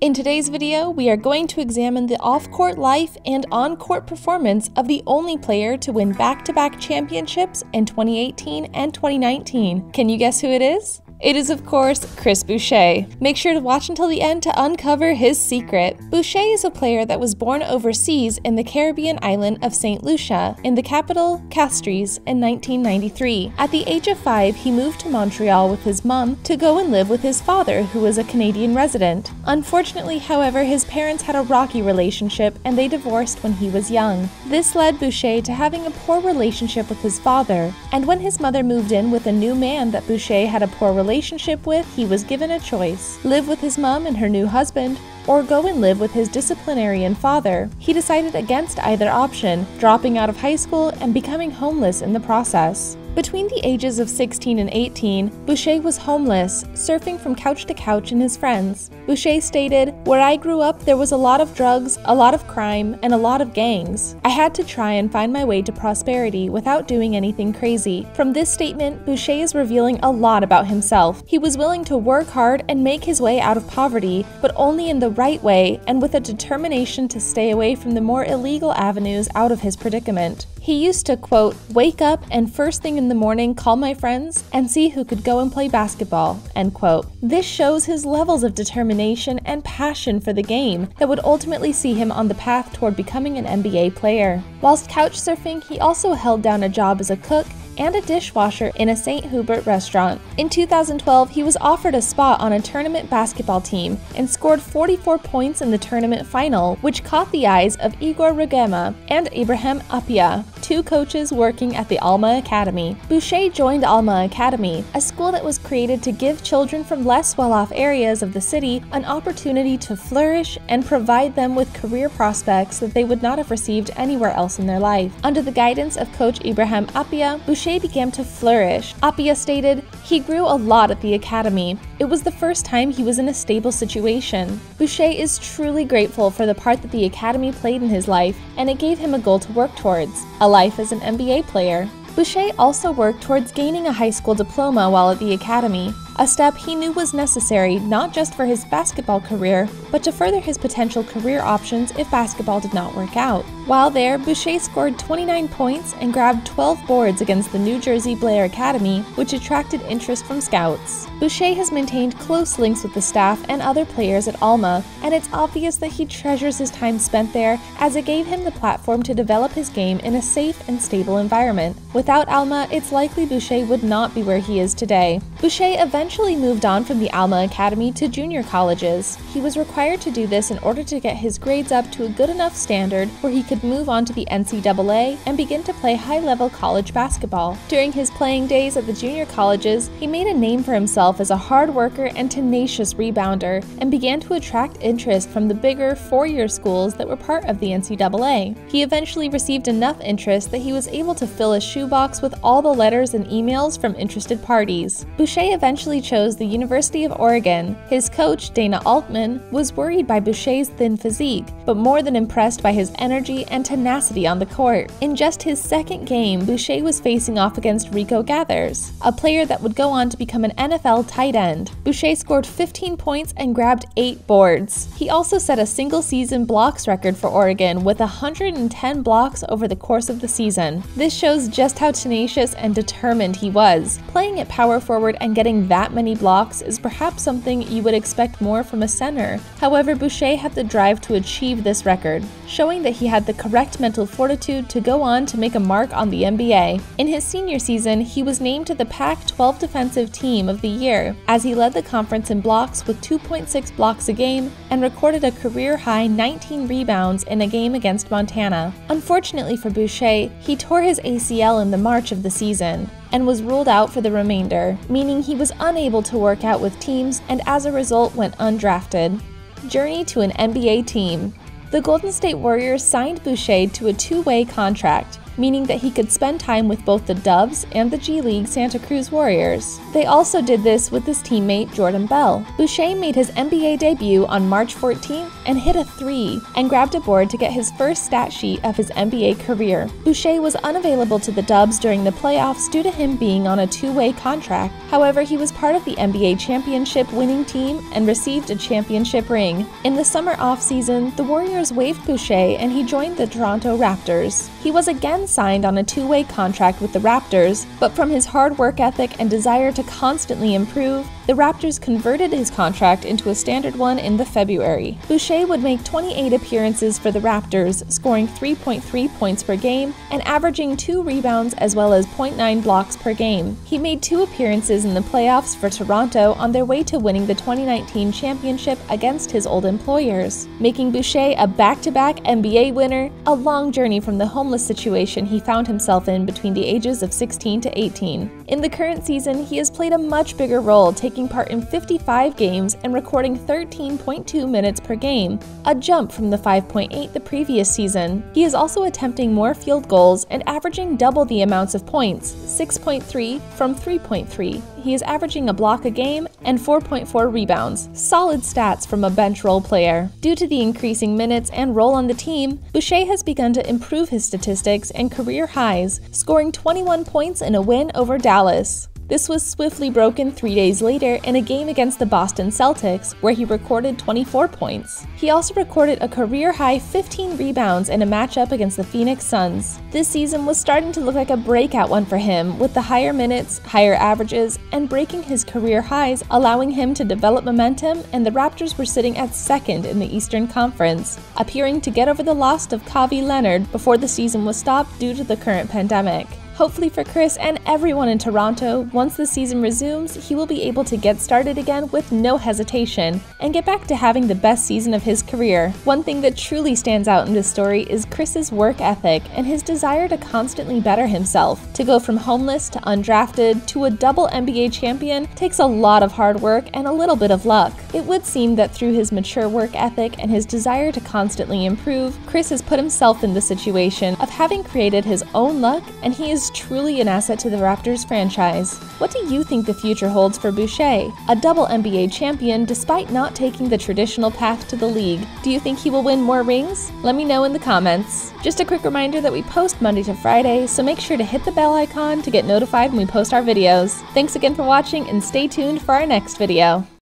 In today's video, we are going to examine the off-court life and on-court performance of the only player to win back-to-back championships in 2018 and 2019. Can you guess who it is? It is, of course, Chris Boucher. Make sure to watch until the end to uncover his secret. Boucher is a player that was born overseas in the Caribbean island of St. Lucia, in the capital, Castries, in 1993. At the age of five, he moved to Montreal with his mom to go and live with his father, who was a Canadian resident. Unfortunately, however, his parents had a rocky relationship and they divorced when he was young. This led Boucher to having a poor relationship with his father, and when his mother moved in with a new man that Boucher had a poor relationship relationship with, he was given a choice live with his mom and her new husband, or go and live with his disciplinarian father. He decided against either option, dropping out of high school and becoming homeless in the process. Between the ages of 16 and 18, Boucher was homeless, surfing from couch to couch in his friends. Boucher stated, Where I grew up, there was a lot of drugs, a lot of crime, and a lot of gangs. I had to try and find my way to prosperity without doing anything crazy. From this statement, Boucher is revealing a lot about himself. He was willing to work hard and make his way out of poverty, but only in the right way and with a determination to stay away from the more illegal avenues out of his predicament. He used to, quote, wake up and first thing in the morning call my friends and see who could go and play basketball, end quote. This shows his levels of determination and passion for the game that would ultimately see him on the path toward becoming an NBA player. Whilst couch surfing, he also held down a job as a cook and a dishwasher in a St. Hubert restaurant. In 2012, he was offered a spot on a tournament basketball team and scored 44 points in the tournament final, which caught the eyes of Igor Rugema and Abraham Appia, two coaches working at the Alma Academy. Boucher joined Alma Academy, a school that was created to give children from less well-off areas of the city an opportunity to flourish and provide them with career prospects that they would not have received anywhere else in their life. Under the guidance of coach Abraham Appia, Boucher Boucher began to flourish. Appia stated, He grew a lot at the academy. It was the first time he was in a stable situation. Boucher is truly grateful for the part that the academy played in his life, and it gave him a goal to work towards a life as an NBA player. Boucher also worked towards gaining a high school diploma while at the academy a step he knew was necessary not just for his basketball career, but to further his potential career options if basketball did not work out. While there, Boucher scored 29 points and grabbed 12 boards against the New Jersey Blair Academy, which attracted interest from scouts. Boucher has maintained close links with the staff and other players at Alma, and it's obvious that he treasures his time spent there as it gave him the platform to develop his game in a safe and stable environment. Without Alma, it's likely Boucher would not be where he is today. Boucher eventually moved on from the Alma Academy to junior colleges. He was required to do this in order to get his grades up to a good enough standard where he could move on to the NCAA and begin to play high level college basketball. During his playing days at the junior colleges, he made a name for himself as a hard worker and tenacious rebounder and began to attract interest from the bigger four year schools that were part of the NCAA. He eventually received enough interest that he was able to fill a shoebox with all the letters and emails from interested parties. Boucher eventually chose the University of Oregon. His coach, Dana Altman, was worried by Boucher's thin physique, but more than impressed by his energy and tenacity on the court. In just his second game, Boucher was facing off against Rico Gathers, a player that would go on to become an NFL tight end. Boucher scored 15 points and grabbed 8 boards. He also set a single season blocks record for Oregon with 110 blocks over the course of the season. This shows just how tenacious and determined he was. Playing at power forward and getting that many blocks is perhaps something you would expect more from a center. However, Boucher had the drive to achieve this record, showing that he had the correct mental fortitude to go on to make a mark on the NBA. In his senior season, he was named to the Pac 12 Defensive Team of the Year, as he led the conference in blocks with 2.6 blocks a game and recorded a career high 19 rebounds in a game against Montana. Unfortunately for Boucher, he tore his ACL in the March of the season and was ruled out for the remainder, meaning he was unable to work out with teams and as a result went undrafted. Journey to an NBA team. The Golden State Warriors signed Boucher to a two way contract, meaning that he could spend time with both the Dubs and the G League Santa Cruz Warriors. They also did this with his teammate Jordan Bell. Boucher made his NBA debut on March 14th and hit a three, and grabbed a board to get his first stat sheet of his NBA career. Boucher was unavailable to the Dubs during the playoffs due to him being on a two way contract. However, he was part of the NBA championship winning team and received a championship ring. In the summer offseason, the Warriors waived Boucher and he joined the Toronto Raptors. He was again signed on a two way contract with the Raptors, but from his hard work ethic and desire to constantly improve, the Raptors converted his contract into a standard one in the February. Boucher would make 28 appearances for the Raptors, scoring 3.3 points per game and averaging 2 rebounds as well as 0.9 blocks per game. He made two appearances in the playoffs for Toronto on their way to winning the 2019 championship against his old employers, making Boucher a back-to-back NBA winner, a long journey from the homeless situation he found himself in between the ages of 16 to 18. In the current season, he has played a much bigger role, taking part in 55 games and recording 13.2 minutes per game, a jump from the 5.8 the previous season. He is also attempting more field goals and averaging double the amounts of points, 6.3 from 3.3. He is averaging a block a game and 4.4 rebounds, solid stats from a bench role player. Due to the increasing minutes and role on the team, Boucher has begun to improve his statistics and career highs, scoring 21 points in a win over Dallas. This was swiftly broken three days later in a game against the Boston Celtics, where he recorded 24 points. He also recorded a career high 15 rebounds in a matchup against the Phoenix Suns. This season was starting to look like a breakout one for him, with the higher minutes, higher averages, and breaking his career highs, allowing him to develop momentum, and the Raptors were sitting at second in the Eastern Conference, appearing to get over the loss of Kawhi Leonard before the season was stopped due to the current pandemic. Hopefully for Chris and everyone in Toronto, once the season resumes, he will be able to get started again with no hesitation and get back to having the best season of his career. One thing that truly stands out in this story is Chris's work ethic and his desire to constantly better himself. To go from homeless to undrafted to a double NBA champion takes a lot of hard work and a little bit of luck. It would seem that through his mature work ethic and his desire to constantly improve, Chris has put himself in the situation of having created his own luck and he is truly an asset to the Raptors franchise. What do you think the future holds for Boucher? A double NBA champion despite not taking the traditional path to the league. Do you think he will win more rings? Let me know in the comments. Just a quick reminder that we post Monday to Friday, so make sure to hit the bell icon to get notified when we post our videos. Thanks again for watching and stay tuned for our next video.